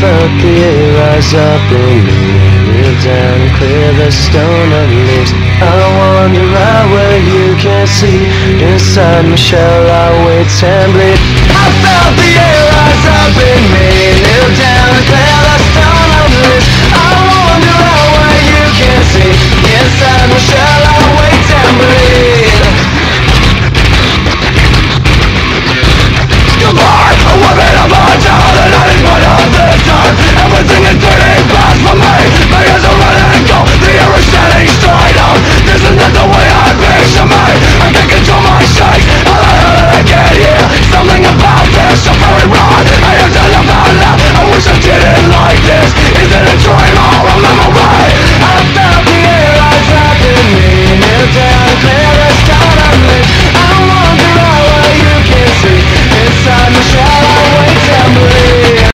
felt the air rise up in me Kneel down and clear the stone of leaves I wander out where you can't see. Inside my shell I wait and bleed.